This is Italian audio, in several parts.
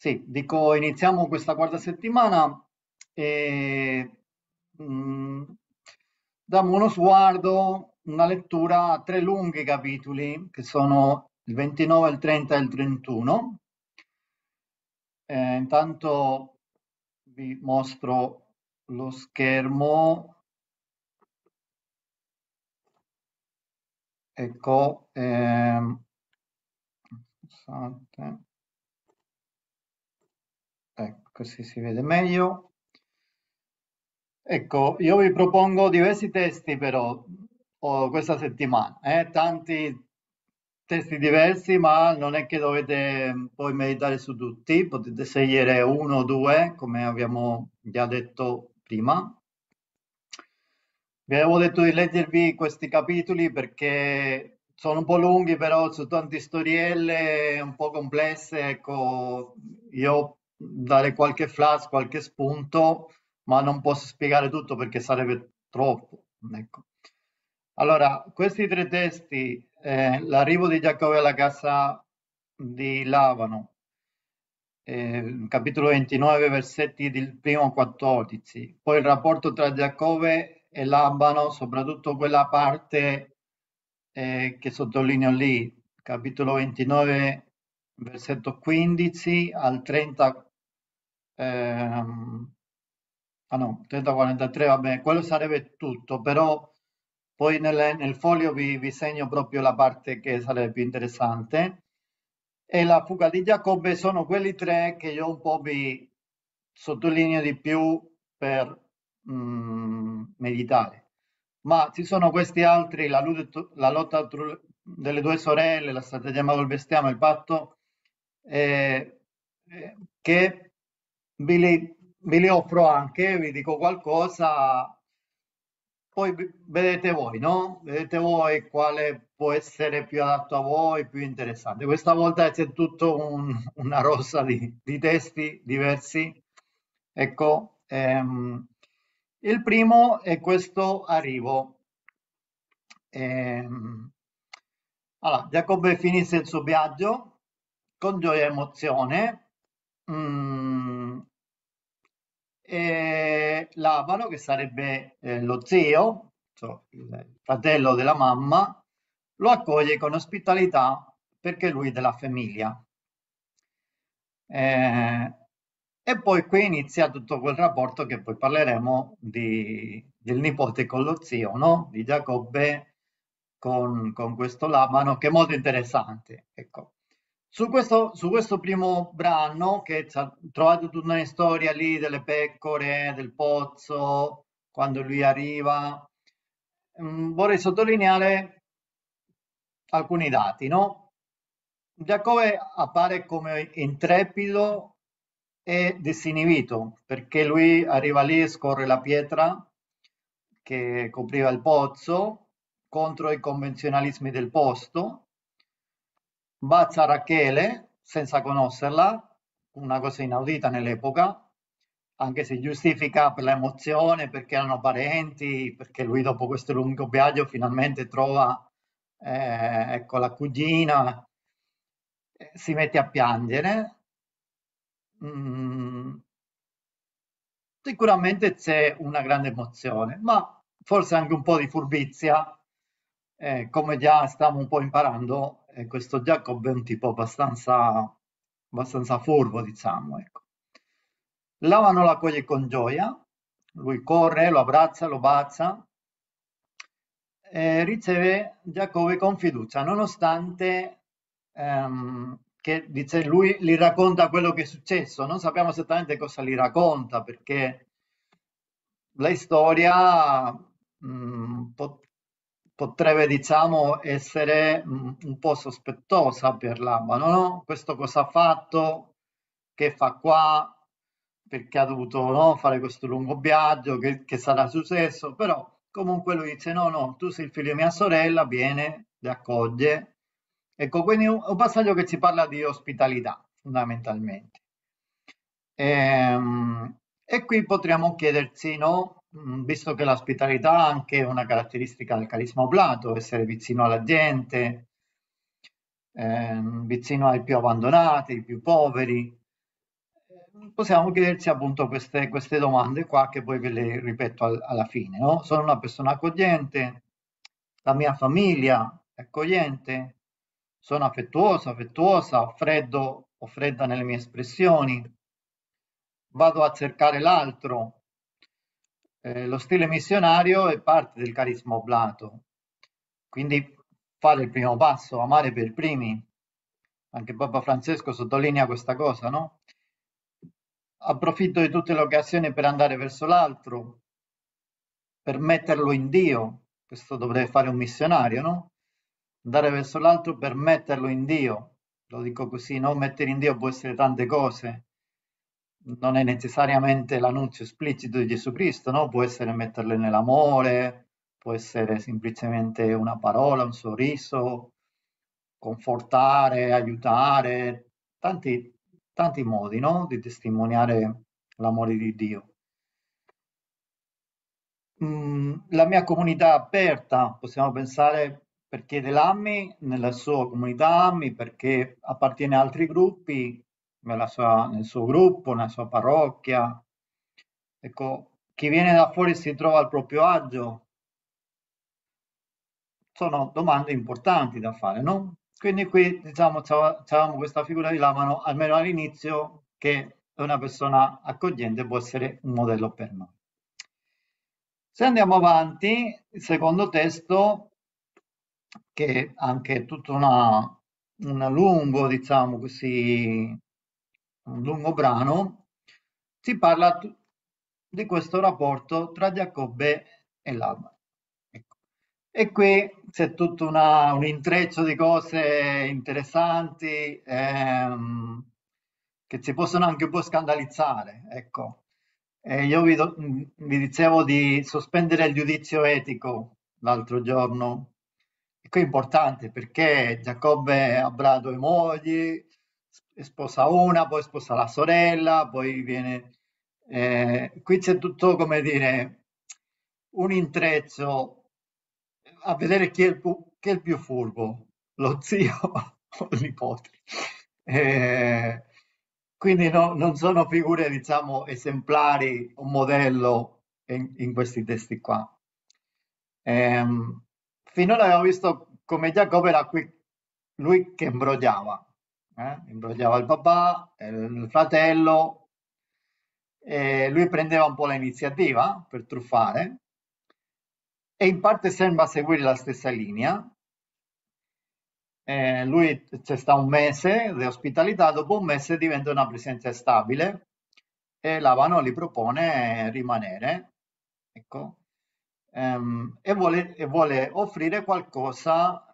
Sì, dico, iniziamo questa quarta settimana e mm, diamo uno sguardo, una lettura a tre lunghi capitoli che sono il 29, il 30 e il 31. Eh, intanto vi mostro lo schermo. Ecco, ehm, scusate. Così si vede meglio. Ecco, io vi propongo diversi testi però questa settimana, eh? tanti testi diversi, ma non è che dovete poi meditare su tutti, potete scegliere uno o due, come abbiamo già detto prima. Vi avevo detto di leggervi questi capitoli perché sono un po' lunghi, però su tante storielle un po' complesse, ecco, io dare qualche flash, qualche spunto, ma non posso spiegare tutto perché sarebbe troppo. Ecco. Allora, questi tre testi, eh, l'arrivo di Giacobbe alla casa di Lavano, eh, capitolo 29, versetti del primo 14, poi il rapporto tra Giacobbe e Labano, soprattutto quella parte eh, che sottolineo lì, capitolo 29, versetto 15 al 30, ehm, ah no, 30-43, vabbè, quello sarebbe tutto, però poi nel, nel foglio vi, vi, segno proprio la parte che sarebbe più interessante. E la fuga di Giacobbe sono quelli tre che io un po' vi sottolineo di più per mm, meditare. Ma ci sono questi altri, la, la lotta delle due sorelle, la stratagemma del bestiame, il patto, eh, eh, che ve li, ve li offro anche, vi dico qualcosa, poi vedete voi, no? Vedete voi quale può essere più adatto a voi, più interessante. Questa volta c'è tutta un, una rosa di, di, testi diversi. Ecco, ehm, il primo è questo arrivo. Ehm, allora, Giacobbe finisce il suo viaggio con gioia e emozione. Mm, e Labano, che sarebbe eh, lo zio, cioè il fratello della mamma, lo accoglie con ospitalità perché lui è della famiglia. Eh, e poi qui inizia tutto quel rapporto che poi parleremo di, del nipote con lo zio, no? di Giacobbe con, con questo Labano, che è molto interessante. Ecco. Su questo, su questo primo brano, che ha trovato tutta una storia lì delle pecore, del pozzo, quando lui arriva, mm, vorrei sottolineare alcuni dati, no? Giacobbe appare come intrepido e disinibito, perché lui arriva lì e scorre la pietra che copriva il pozzo contro i convenzionalismi del posto Bacia Rachele senza conoscerla, una cosa inaudita nell'epoca, anche se giustifica per l'emozione, perché erano parenti, perché lui dopo questo lungo viaggio finalmente trova eh, ecco, la cugina, eh, si mette a piangere. Mm, sicuramente c'è una grande emozione, ma forse anche un po' di furbizia, eh, come già stiamo un po' imparando e questo Jacob è un tipo abbastanza, abbastanza furbo, diciamo. Ecco. Lavano la accoglie con gioia, lui corre, lo abbraccia, lo bacia e riceve Giacobbe con fiducia, nonostante ehm, che dice, lui gli racconta quello che è successo, non sappiamo esattamente cosa gli racconta perché la storia mh, potrebbe diciamo essere mm, un po' sospettosa per l'Abano, no? Questo cosa ha fatto, che fa qua, perché ha dovuto no, fare questo lungo viaggio, che, che, sarà successo, però comunque lui dice no, no, tu sei il figlio di mia sorella, viene, li accoglie. Ecco, quindi un, un passaggio che ci parla di ospitalità, fondamentalmente. E, ehm, e qui potremmo chiederci, no, visto che l'ospitalità è anche una caratteristica del carisma oblato, essere vicino alla gente, eh, vicino ai più abbandonati, ai più poveri, possiamo chiederci appunto queste, queste domande qua che poi ve le ripeto al, alla fine. No? Sono una persona accogliente, la mia famiglia è accogliente, sono affettuoso, affettuosa, freddo o fredda nelle mie espressioni, vado a cercare l'altro. Eh, lo stile missionario è parte del carisma oblato, quindi fare il primo passo, amare per primi. Anche Papa Francesco sottolinea questa cosa, no? Approfitto di tutte le occasioni per andare verso l'altro, per metterlo in Dio. Questo dovrebbe fare un missionario, no? Andare verso l'altro per metterlo in Dio. Lo dico così, no? Mettere in Dio può essere tante cose. Non è necessariamente l'annunzio esplicito di Gesù Cristo, no? Può essere metterlo nell'amore, può essere semplicemente una parola, un sorriso, confortare, aiutare, tanti, tanti modi no? di testimoniare l'amore di Dio. Mm, la mia comunità aperta, possiamo pensare perché dell'AMMI nella sua comunità AMMI, perché appartiene a altri gruppi, sua, nel suo gruppo, nella sua parrocchia. Ecco, chi viene da fuori si trova al proprio agio. Sono domande importanti da fare, no? Quindi qui diciamo avevamo questa figura di Lamano, almeno all'inizio, che è una persona accogliente, può essere un modello per noi. Se andiamo avanti, il secondo testo, che anche tutto un lungo, diciamo così, un lungo brano, si parla di questo rapporto tra Giacobbe e Labano. E qui c'è tutto una, un intreccio di cose interessanti ehm, che ci possono anche un po' scandalizzare. Ecco. Eh, io vi, do, vi, dicevo di sospendere il giudizio etico l'altro giorno. E qui è importante perché Giacobbe avrà due mogli, sposa una, poi sposa la sorella, poi viene... Eh, qui c'è tutto, come dire, un intreccio a vedere chi è il, chi è il più furbo, lo zio o il nipote. Eh, quindi no, non sono figure, diciamo, esemplari, un modello in, in questi testi qua. Eh, finora abbiamo visto come Giacobbe era qui, lui che imbrogliava, eh? imbrogliava il papà, il fratello, e lui prendeva un po' l'iniziativa per truffare, e in parte sembra seguire la stessa linea. Eh, lui c'è sta un mese di ospitalità, dopo un mese diventa una presenza stabile e Lavano gli propone rimanere ecco, ehm, e, vuole, e, vuole, offrire qualcosa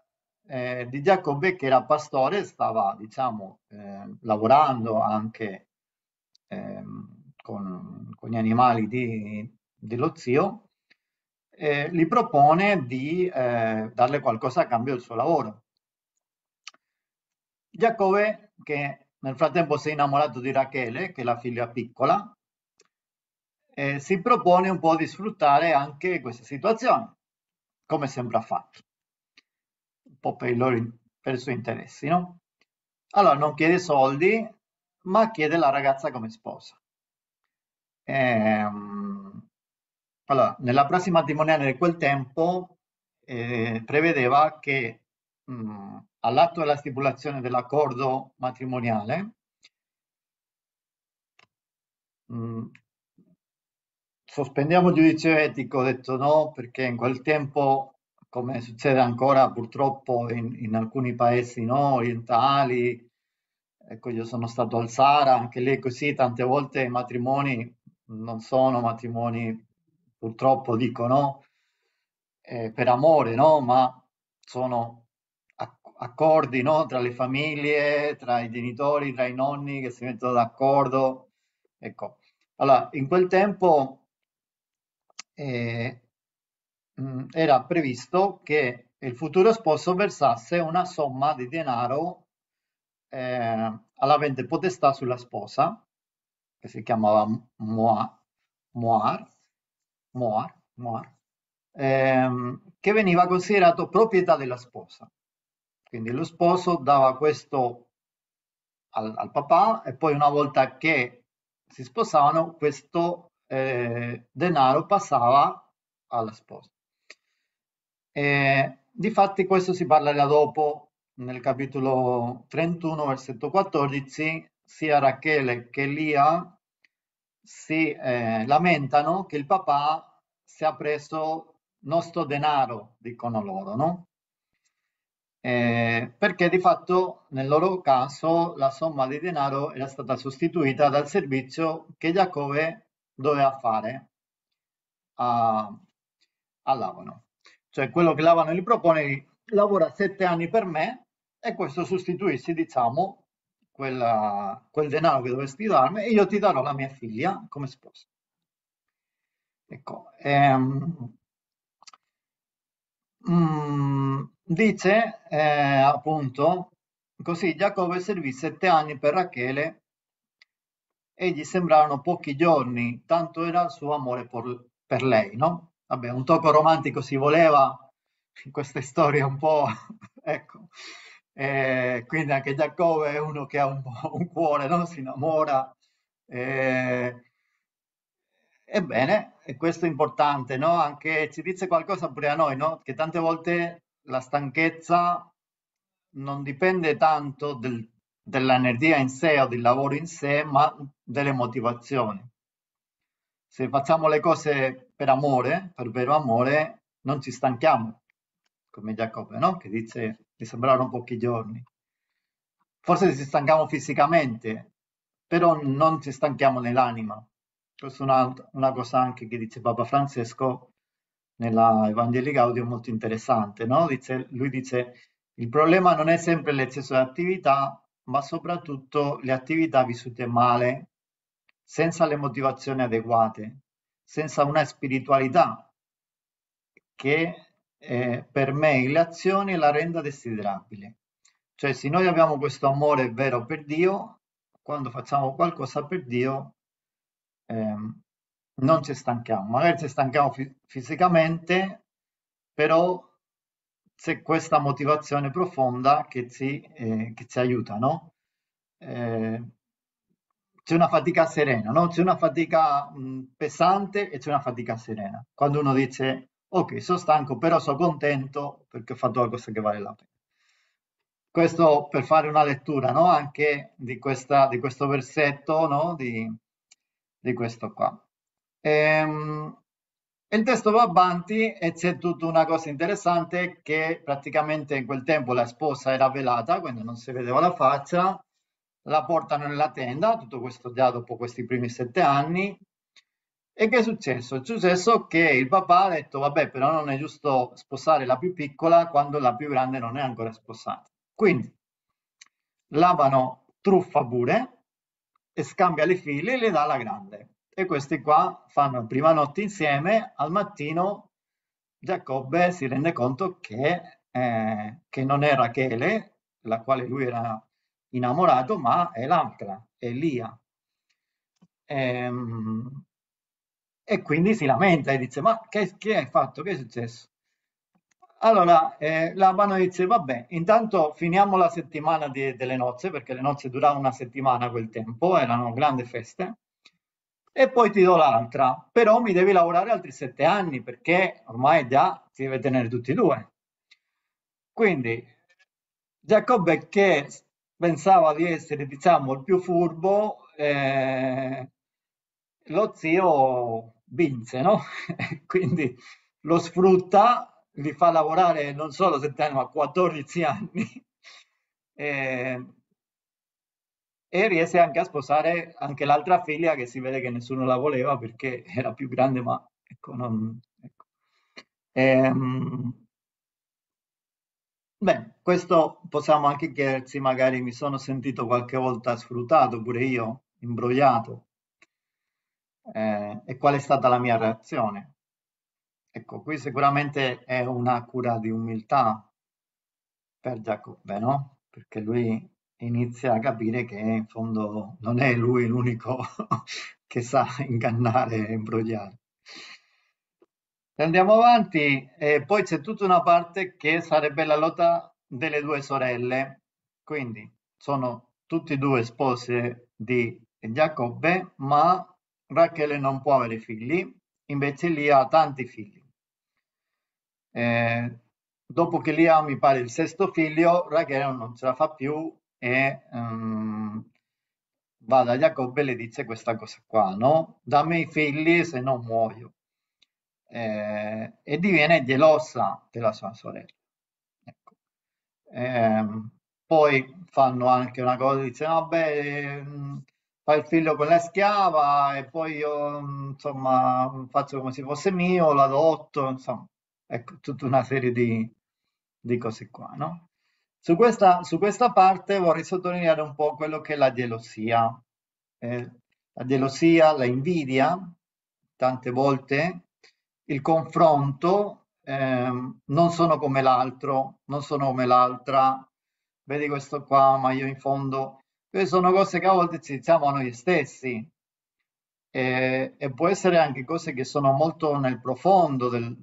eh, di Giacobbe che era pastore, stava diciamo eh, lavorando anche ehm, con, con, gli animali di, dello zio eh, gli propone di eh, darle qualcosa a cambio del suo lavoro. Giacobbe, che nel frattempo si è innamorato di Rachele, che è la figlia piccola, eh, si propone un po' di sfruttare anche questa situazione, come sempre ha fatto, po' per i, loro, per i suoi interessi, no? Allora non chiede soldi, ma chiede la ragazza come sposa. Ehm, allora, nella prossima matrimoniale di quel tempo eh, prevedeva che mh, all'atto della stipulazione dell'accordo matrimoniale mh, sospendiamo il giudizio etico, ho detto no, perché in quel tempo, come succede ancora purtroppo in, in alcuni paesi no, orientali, ecco io sono stato al Sahara, anche lì così, tante volte i matrimoni non sono matrimoni purtroppo dico no, eh, per amore, no, ma sono accordi no, tra le famiglie, tra i genitori, tra i nonni che si mettono d'accordo. Ecco, allora, in quel tempo eh, mh, era previsto che il futuro sposo versasse una somma di denaro eh, all'avente potestà sulla sposa, che si chiamava Moar, Moar, Moar ehm, che veniva considerato proprietà della sposa. Quindi lo sposo dava questo al, al, papà e poi una volta che si sposavano, questo eh, denaro passava alla sposa. E, difatti questo si parlerà dopo nel capitolo 31, versetto 14, sia Rachele che Lia si eh, lamentano che il papà si è preso nostro denaro, dicono loro, no? Eh, perché di fatto nel loro caso la somma di denaro era stata sostituita dal servizio che Giacobbe doveva fare a, a Labano. Cioè quello che Labano gli propone, lavora sette anni per me e questo sostituissi, diciamo, quella, quel denaro che dovresti darmi e io ti darò la mia figlia come sposa. Ecco, ehm, mm, dice eh, appunto così Giacobbe servì sette anni per Rachele e gli sembrarono pochi giorni, tanto era il suo amore por, per lei, no? Vabbè, un tocco romantico si voleva in queste storie un po', ecco, eh, quindi anche Giacobbe è uno che ha un, un cuore, no? Si innamora. Eh, ebbene, e questo è importante, no? Anche ci dice qualcosa pure a noi, no? Che tante volte la stanchezza non dipende tanto del, dell'energia in sé o del lavoro in sé, ma delle motivazioni. Se facciamo le cose per amore, per vero amore, non ci stanchiamo, come Giacobbe, no? Che dice che sembrarono pochi giorni. Forse ci stanchiamo fisicamente, però non ci stanchiamo nell'anima. Questa è una, una cosa anche che dice Papa Francesco nella Evangelii Gaudium molto interessante, no? Dice, lui dice il problema non è sempre l'eccesso di attività, ma soprattutto le attività vissute male, senza le motivazioni adeguate, senza una spiritualità che eh, permei le azioni la renda desiderabile. Cioè, se noi abbiamo questo amore vero per Dio, quando facciamo qualcosa per Dio, ehm, non ci stanchiamo. Magari ci stanchiamo fi- fisicamente, però c'è questa motivazione profonda che ci, eh, che ci aiuta, no? Eh, c'è una fatica serena, no? C'è una fatica mh, pesante e c'è una fatica serena. Quando uno dice, ok, sono stanco, però sono contento perché ho fatto qualcosa che vale la pena. Questo per fare una lettura, no? Anche di, questa, di questo versetto, no? Di, di questo qua. Ehm, il testo va avanti e c'è tutta una cosa interessante che praticamente in quel tempo la sposa era velata, quindi non si vedeva la faccia, la portano nella tenda, tutto questo già dopo questi primi sette anni. E che è successo? È successo che il papà ha detto, vabbè, però non è giusto sposare la più piccola quando la più grande non è ancora sposata. Quindi, Labano truffa pure e scambia le figlie e le dà alla grande e questi qua fanno prima notte insieme, al mattino Giacobbe si rende conto che, eh, che non è Rachele, la quale lui era innamorato, ma è l'altra, Elia. E, ehm, e quindi si lamenta e dice, ma che, che hai fatto? Che è successo? Allora, eh, Labano dice, vabbè, intanto finiamo la settimana di, delle nozze, perché le nozze duravano una settimana quel tempo, erano grandi feste, e poi ti do l'altra, però mi devi lavorare altri sette anni perché ormai già si deve tenere tutti e due. Quindi Giacobbe che pensava di essere diciamo il più furbo, eh, lo zio vince, no? Quindi lo sfrutta, li fa lavorare non solo sette anni ma 14 anni. Eh, e riesce anche a sposare anche l'altra figlia che si vede che nessuno la voleva perché era più grande, ma ecco, non... Ecco. Ehm... Beh, questo possiamo anche chiedersi, magari mi sono sentito qualche volta sfruttato pure io, imbrogliato, eh, e qual è stata la mia reazione? Ecco, qui sicuramente è una cura di umiltà per Giacobbe, no? Perché lui inizia a capire che in fondo non è lui l'unico che sa ingannare e imbrogliare. Andiamo avanti e poi c'è tutta una parte che sarebbe la lotta delle due sorelle, quindi sono tutte e due spose di Giacobbe, ma Rachele non può avere figli, invece Lia ha tanti figli. Eh, dopo che Lia mi pare il sesto figlio, Rachele non ce la fa più e um, va da Giacobbe e le dice questa cosa qua, no? Dammi i figli se no muoio. Eh, e diviene gelosa della sua sorella. Ecco. Eh, poi fanno anche una cosa, dice vabbè, mm, fa il figlio con la schiava e poi io insomma faccio come se fosse mio, l'adotto, insomma, ecco, tutta una serie di, di cose qua, no? Su questa, su questa parte vorrei sottolineare un po' quello che è la gelosia. Eh, la gelosia, la invidia, tante volte, il confronto, eh, non sono come l'altro, non sono come l'altra, vedi questo qua, ma io in fondo... Queste sono cose che a volte ci diciamo a noi stessi e, e può essere anche cose che sono molto nel profondo del,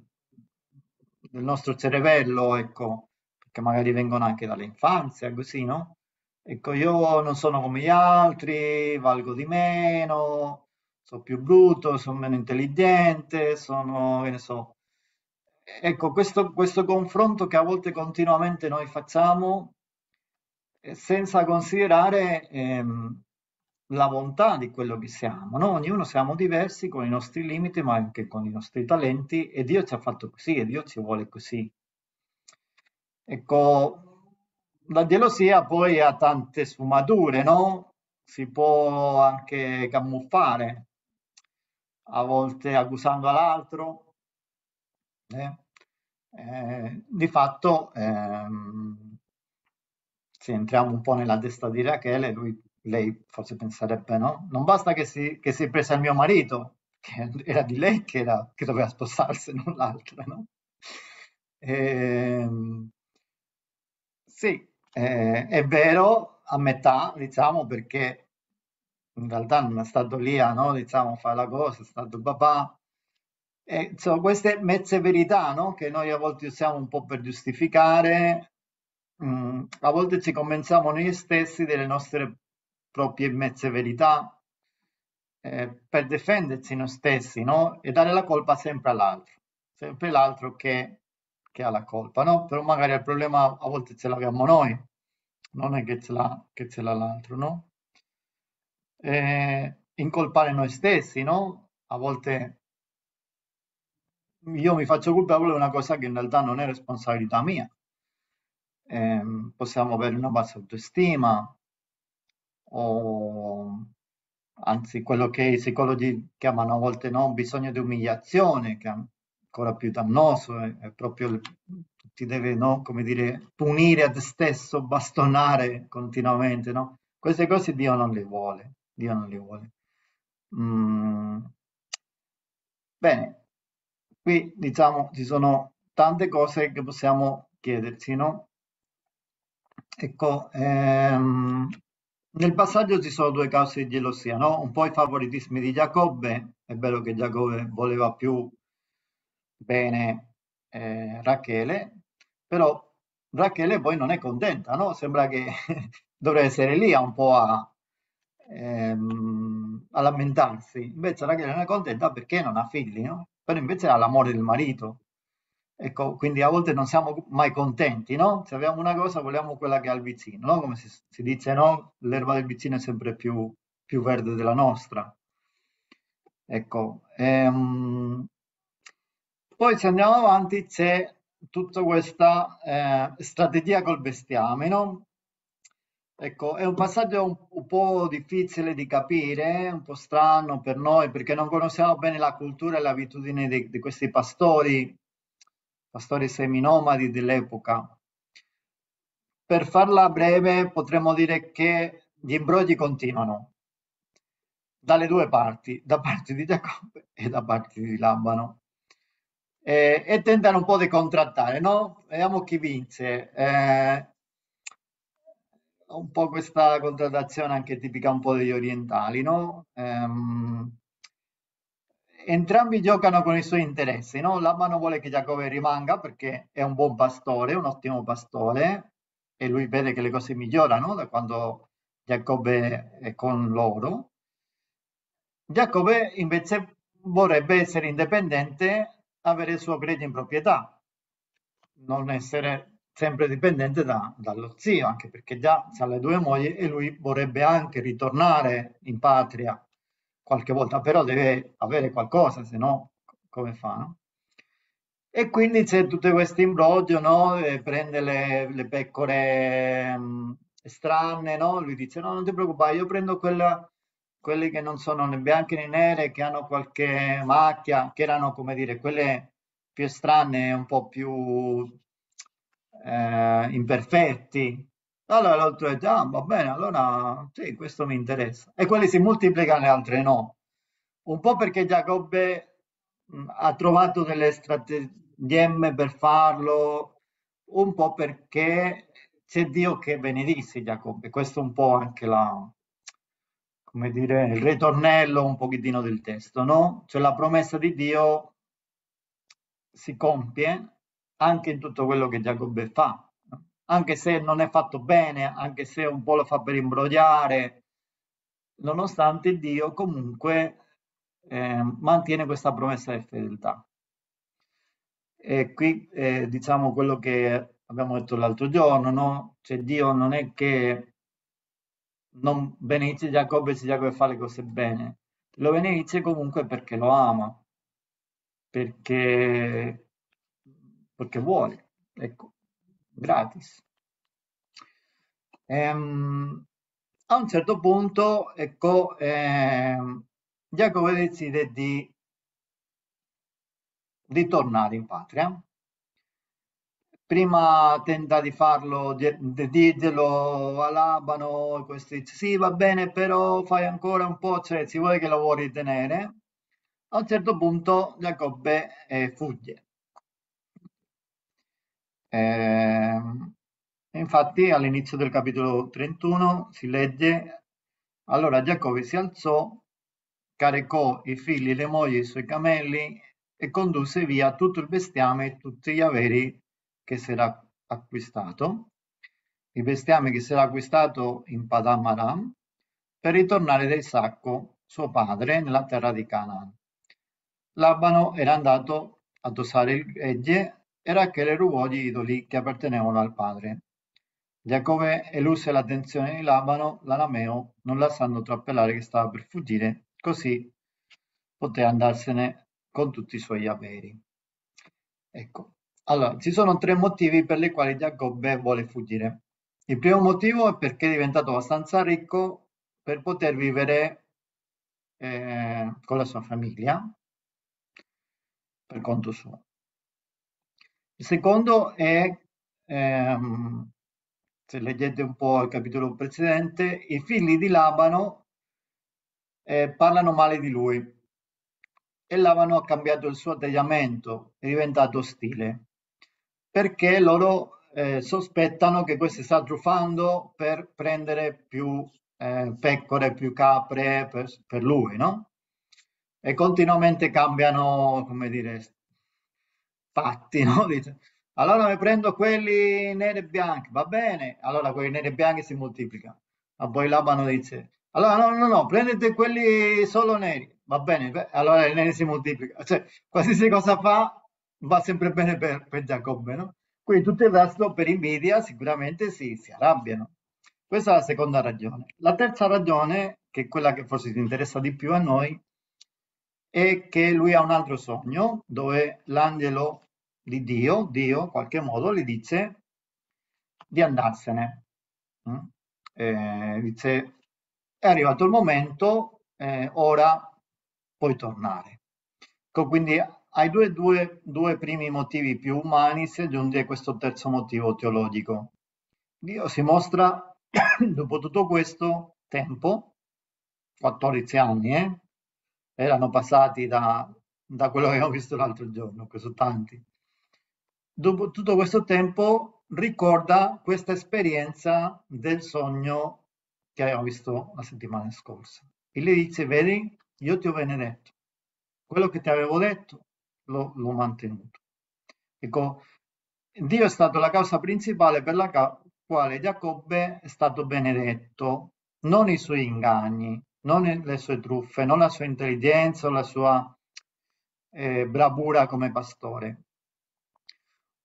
del nostro cervello, ecco, che magari vengono anche dall'infanzia, così, no? Ecco, io non sono come gli altri, valgo di meno, sono più brutto, sono meno intelligente, sono, che ne so. Ecco, questo, questo confronto che a volte continuamente noi facciamo eh, senza considerare ehm, la bontà di quello che siamo, no? Ognuno siamo diversi con i nostri limiti, ma anche con i nostri talenti e Dio ci ha fatto così e Dio ci vuole così. Ecco, la gelosia poi ha tante sfumature, no? Si può anche camuffare, a volte accusando l'altro. Eh? Eh, di fatto, ehm, se entriamo un po' nella testa di Rachele, lui, lei forse penserebbe, no? Non basta che si, che si presa il mio marito, che era di lei che, era, che doveva sposarsi, non l'altra, no? Ehm, sì, eh, è vero a metà, diciamo, perché in realtà non è stato lì a no, diciamo, fare la cosa, è stato papà. E, sono queste mezze verità no, che noi a volte usiamo un po' per giustificare, mm, a volte ci convinciamo noi stessi delle nostre proprie mezze verità eh, per difenderci noi stessi no? e dare la colpa sempre all'altro, sempre l'altro che che ha la colpa, no? Però magari il problema a volte ce l'abbiamo noi, non è che ce l'ha l'altro, no? E incolpare noi stessi, no? A volte io mi faccio colpevole di una cosa che in realtà non è responsabilità mia. Eh, possiamo avere una bassa autostima o anzi quello che i psicologi chiamano a volte no, bisogno di umiliazione, che ancora più dannoso, è, è proprio ti deve, no, come dire, punire a te stesso, bastonare continuamente, no? Queste cose Dio non le vuole, Dio non le vuole. Mm. Bene, qui diciamo ci sono tante cose che possiamo chiederci, no? Ecco, ehm, nel passaggio ci sono due cause di gelosia, no? Un po' i favoritismi di Giacobbe, è vero che Giacobbe voleva più bene eh, Rachele, però Rachele poi non è contenta, no? Sembra che dovrebbe essere lì un po' a, ehm, a, lamentarsi. Invece Rachele non è contenta perché non ha figli, no? Però invece ha l'amore del marito. Ecco, quindi a volte non siamo mai contenti, no? Se abbiamo una cosa vogliamo quella che ha il vicino, no? Come si, si dice, no? L'erba del vicino è sempre più, più verde della nostra. Ecco, ehm, poi se andiamo avanti c'è tutta questa eh, strategia col bestiame, no? Ecco, è un passaggio un, un, po' difficile di capire, un po' strano per noi perché non conosciamo bene la cultura e le abitudini di, di questi pastori, pastori seminomadi dell'epoca. Per farla breve potremmo dire che gli imbrogli continuano dalle due parti, da parte di Giacobbe e da parte di Labano eh, e tentano un po' di contrattare, no? Vediamo chi vince. Eh, un po' questa contrattazione anche tipica un po' degli orientali, no? Ehm, entrambi giocano con i suoi interessi, no? Labano vuole che Giacobbe rimanga perché è un buon pastore, un ottimo pastore e lui vede che le cose migliorano da quando Giacobbe è con loro Giacobbe invece vorrebbe essere indipendente, avere il suo credito in proprietà, non essere sempre dipendente da, dallo zio, anche perché già ha le due mogli e lui vorrebbe anche ritornare in patria qualche volta, però deve avere qualcosa, se no come fa? No? E quindi c'è tutto questo imbroglio, no? prende le, le pecore mh, strane, no? lui dice no, non ti preoccupare, io prendo quella, quelli che non sono né bianche né nere, che hanno qualche macchia, che erano, come dire, quelle più strane, un po' più eh, imperfetti. Allora l'altro dice, ah, va bene, allora sì, questo mi interessa. E quelli si moltiplicano, le altre no. Un po' perché Giacobbe mh, ha trovato delle strategie Diem per farlo, un po' perché c'è Dio che benedisse Giacobbe, questo è un po' anche la, come dire, il ritornello un pochettino del testo, no? Cioè la promessa di Dio si compie anche in tutto quello che Giacobbe fa, anche se non è fatto bene, anche se un po' lo fa per imbrogliare, nonostante Dio comunque eh, mantiene questa promessa di fedeltà. E qui eh, diciamo quello che abbiamo detto l'altro giorno, no? Cioè Dio non è che non benedice Giacobbe se Giacobbe fa le cose bene, lo benedice comunque perché lo ama, perché, perché vuole, ecco, gratis. Ehm, a un certo punto, ecco, ehm, Giacobbe decide di di tornare in patria. Prima tenta di farlo, di, di dirglielo a Labano, questo dice sì va bene però fai ancora un po', cioè si vuole che lo vuoi ritenere. A un certo punto Giacobbe eh, fugge. Eh, infatti all'inizio del capitolo 31 si legge allora Giacobbe si alzò, caricò i figli le mogli i suoi camelli e condusse via tutto il bestiame e tutti gli averi che si era acquistato, il bestiame che si era acquistato in Padam Aram, per ritornare da Isacco, suo padre, nella terra di Canaan. Labano era andato a dosare il gregge e Rachele rubò gli idoli che appartenevano al padre. Giacobbe eluse l'attenzione di Labano, l'arameo, non lasciando trappelare che stava per fuggire, così poté andarsene con tutti i suoi averi. Ecco, allora, ci sono tre motivi per i quali Giacobbe vuole fuggire. Il primo motivo è perché è diventato abbastanza ricco per poter vivere eh, con la sua famiglia per conto suo. Il secondo è, ehm, se leggete un po' il capitolo precedente, i figli di Labano eh, parlano male di lui e Lavano ha cambiato il suo atteggiamento, è diventato ostile, perché loro eh, sospettano che questo sta truffando per prendere più eh, pecore, più capre per, per lui, no? E continuamente cambiano, come dire, fatti, no? Dice, allora mi prendo quelli neri e bianchi, va bene, allora quelli neri e bianchi si moltiplicano. Ma poi Labano dice, allora no, no, no, prendete quelli solo neri, va bene, allora il nene si moltiplica, cioè qualsiasi cosa fa va sempre bene per, per Giacobbe, no? Quindi tutto il resto per invidia sicuramente si, si arrabbiano. Questa è la seconda ragione. La terza ragione, che è quella che forse ti interessa di più a noi, è che lui ha un altro sogno dove l'angelo di Dio, Dio in qualche modo, gli dice di andarsene. Mm? Eh, dice, è arrivato il momento, eh, ora puoi tornare. Quindi ai due, due, due primi motivi più umani si aggiunge questo terzo motivo teologico. Dio si mostra dopo tutto questo tempo, 14 anni, eh? erano passati da, da quello che abbiamo visto l'altro giorno, che sono tanti. Dopo tutto questo tempo ricorda questa esperienza del sogno che abbiamo visto la settimana scorsa. E le dice, vedi, io ti ho benedetto. Quello che ti avevo detto l'ho, mantenuto. Ecco, Dio è stato la causa principale per la quale Giacobbe è stato benedetto, non i suoi inganni, non le sue truffe, non la sua intelligenza o la sua eh, bravura come pastore.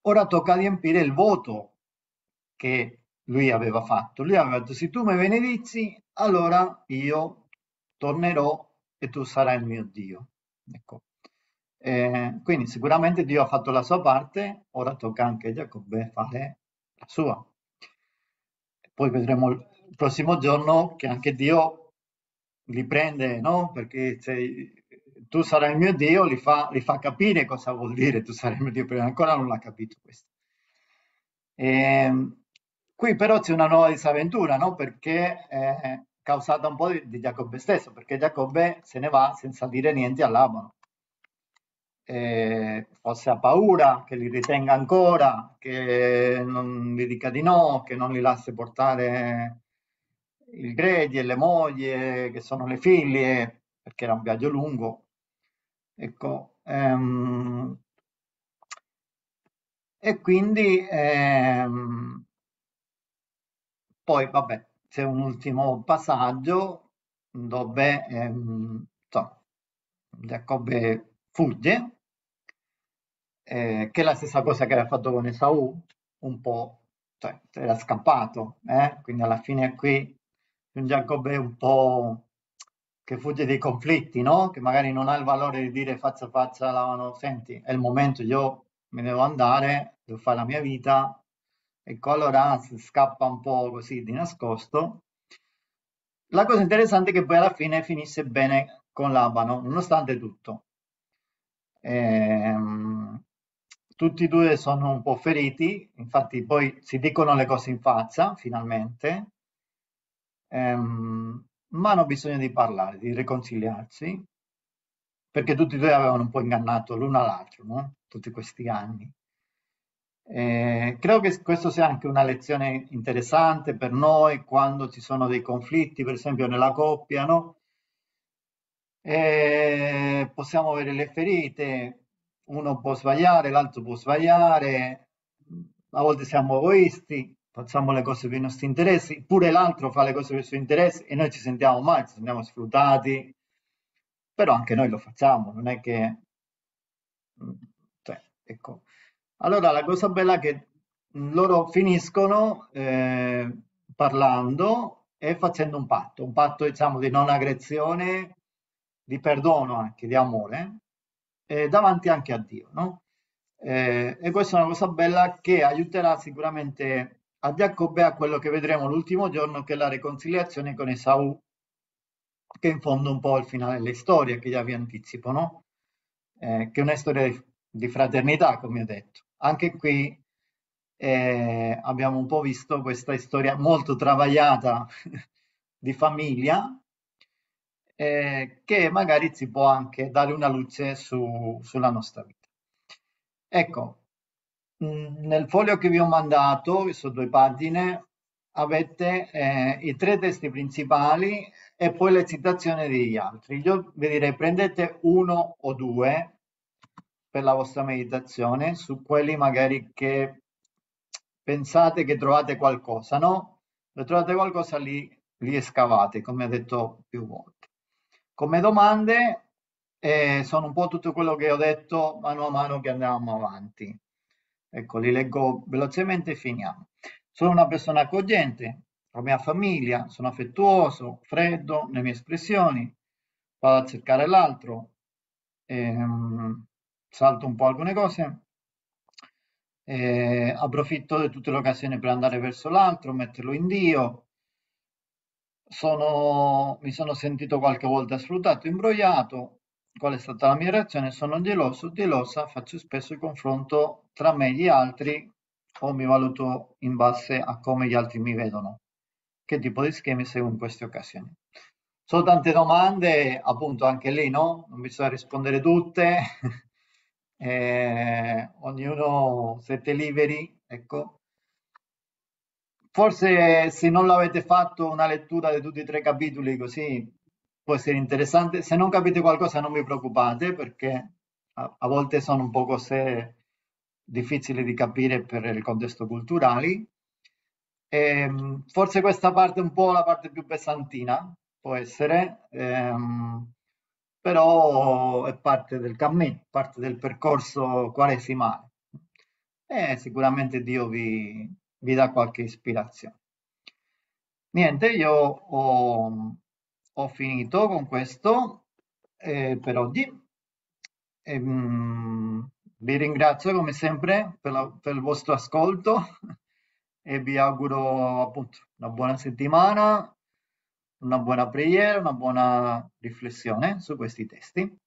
Ora tocca riempire il voto che lui aveva fatto. Lui aveva detto, se tu mi benedizi, allora io tornerò e tu sarai il mio Dio. Ecco. Eh, quindi sicuramente Dio ha fatto la sua parte, ora tocca anche a Giacobbe fare la sua. Poi vedremo il prossimo giorno che anche Dio li prende, no? Perché se tu sarai il mio Dio, li fa, li fa capire cosa vuol dire tu sarai il mio Dio, perché ancora non l'ha capito questo. E, ehm, qui però c'è una nuova disavventura, no? Perché è causata un po' di, di Giacobbe stesso, perché Giacobbe se ne va senza dire niente a Labano eh, forse ha paura che li ritenga ancora, che non gli dica di no, che non li lasci portare il gredi e le mogli, che sono le figlie, perché era un viaggio lungo. Ecco, ehm, e quindi ehm, poi vabbè, c'è un ultimo passaggio dove ehm, insomma, Giacobbe fugge eh, che è la stessa cosa che aveva fatto con Esaù, un po', cioè era scappato, eh? quindi alla fine qui Giacobbe un po' che fugge dei conflitti, no? che magari non ha il valore di dire faccia a faccia, lavano, senti, è il momento, io me ne devo andare, devo fare la mia vita, ecco allora si scappa un po' così di nascosto. La cosa interessante è che poi alla fine finisce bene con Labano, nonostante tutto. Ehm, tutti e due sono un po' feriti, infatti poi si dicono le cose in faccia, finalmente, ehm, ma hanno bisogno di parlare, di riconciliarsi, perché tutti e due avevano un po' ingannato l'uno all'altro, no? Tutti questi anni. Eh, credo che questo sia anche una lezione interessante per noi quando ci sono dei conflitti, per esempio nella coppia, no? Eh, possiamo avere le ferite, uno può sbagliare, l'altro può sbagliare, a volte siamo egoisti, facciamo le cose per i nostri interessi, pure l'altro fa le cose per i suoi interessi e noi ci sentiamo male, ci sentiamo sfruttati, però anche noi lo facciamo, non è che... Cioè, ecco. Allora la cosa bella è che loro finiscono eh, parlando e facendo un patto, un patto diciamo di non aggressione, di perdono anche, di amore, eh, davanti anche a Dio. No? Eh, e questa è una cosa bella che aiuterà sicuramente a Giacobbe a quello che vedremo l'ultimo giorno, che è la riconciliazione con Esaù, che in fondo un po' il finale delle storie, che già vi anticipo, no? Eh, che è una storia di, fraternità, come ho detto. Anche qui eh, abbiamo un po' visto questa storia molto travagliata di famiglia, eh, che magari ci può anche dare una luce su, sulla nostra vita. Ecco, nel foglio che vi ho mandato, che sono due pagine, avete eh, i tre testi principali e poi le citazioni degli altri. Io vi direi prendete uno o due per la vostra meditazione su quelli magari che pensate che trovate qualcosa, no? Se trovate qualcosa lì, li scavate, come ho detto più volte. Come domande eh, sono un po' tutto quello che ho detto mano a mano che andiamo avanti. Ecco, li leggo velocemente e finiamo. Sono una persona accogliente, la mia famiglia, sono affettuoso, freddo nelle mie espressioni, vado a cercare l'altro, ehm, salto un po' alcune cose, eh, approfitto di tutte le occasioni per andare verso l'altro, metterlo in Dio, sono, mi sono sentito qualche volta sfruttato, imbrogliato. Qual è stata la mia reazione? Sono geloso, gelosa, faccio spesso il confronto tra me e gli altri o mi valuto in base a come gli altri mi vedono. Che tipo di schemi seguo in queste occasioni? Sono tante domande, appunto anche lì, no? Non bisogna rispondere tutte, eh, ognuno siete liberi, ecco, Forse se non l'avete fatto una lettura di tutti e tre capitoli così può essere interessante. Se non capite qualcosa non vi preoccupate perché a, a volte sono un po' cose difficili di capire per il contesto culturale. E, ehm, forse questa parte è un po' la parte più pesantina, può essere, ehm, però è parte del cammino, parte del percorso quaresimale e sicuramente Dio vi, vi dà qualche ispirazione. Niente, io ho, ho finito con questo eh, per oggi. E, um, vi ringrazio come sempre per, la, per il vostro ascolto e vi auguro appunto una buona settimana, una buona preghiera, una buona riflessione su questi testi.